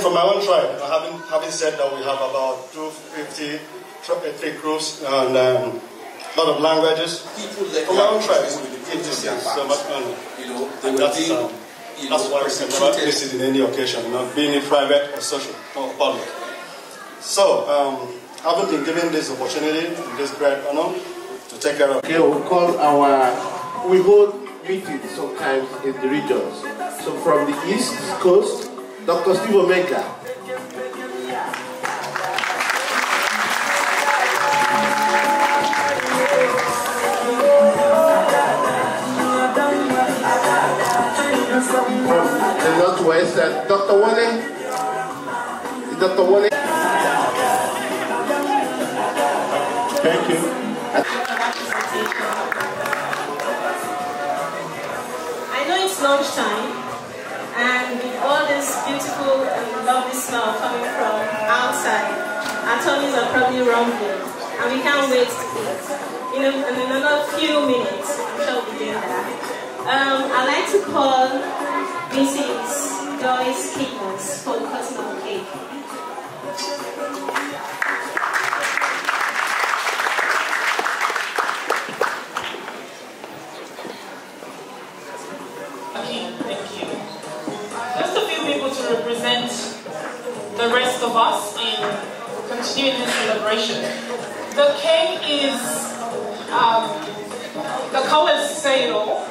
For my own tribe, having, having said that we have about 250 ethnic groups and um, a lot of languages. For my own tribe, it is so much money. You know, they And were that's, um, you know, that's why we can never persecuted. miss it in any occasion, not being in private or social or public. So, um, having been given this opportunity, this great honor to take care of Okay, we call our, we hold meetings sometimes in the regions. So from the East Coast, Dr. Steve Omega. From the Northwest, uh, Dr. Wale. Dr. Wale. Thank you. I know it's lunchtime, and with all this beautiful and lovely smell coming from outside, our tummies are probably rumbling, and we can't wait to eat. In, in another few minutes, I'm sure we'll be doing that. Um, I'd like to call Mrs. Joyce Kittens for the the cake. Few people to represent the rest of us in continuing this celebration. The cake is, um, the colors say it all.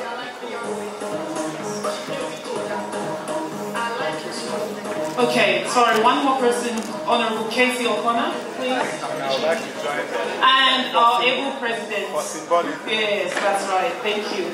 Okay, sorry, one more person, Honorable Cassy O'Connor, please. And our able president. Yes, that's right, thank you.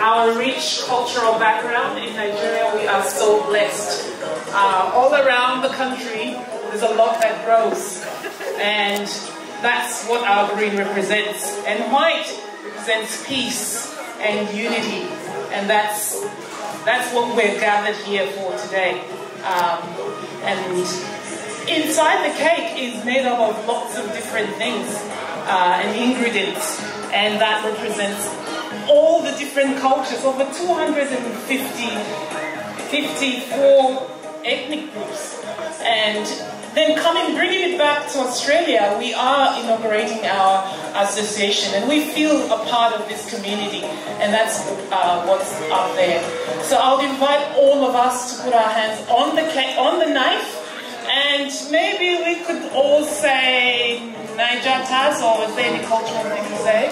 Our rich cultural background in Nigeria, we are so blessed. Uh, all around the country, there's a lot that grows, and that's what our green represents. And white represents peace and unity, and that's that's what we're gathered here for today. Um, and inside the cake is made up of lots of different things uh, and ingredients, and that represents all the different cultures, over 250, 54 ethnic groups. And then coming, bringing it back to Australia, we are inaugurating our association and we feel a part of this community and that's uh, what's up there. So I'll invite all of us to put our hands on the, on the knife and maybe we could all say Naija or is there any cultural thing to say?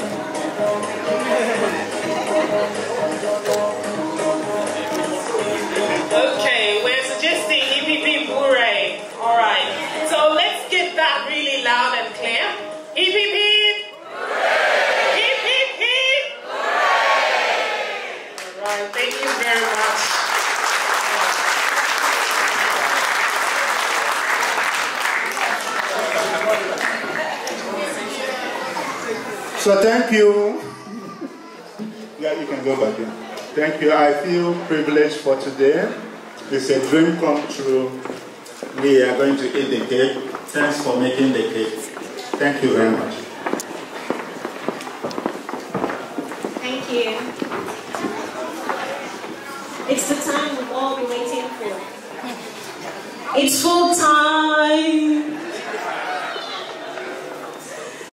So thank you. Yeah, you can go back in. Thank you. I feel privileged for today. It's a dream come true. We are going to eat the cake. Thanks for making the cake. Thank you very much. Thank you. It's the time we've all been waiting for. It's full time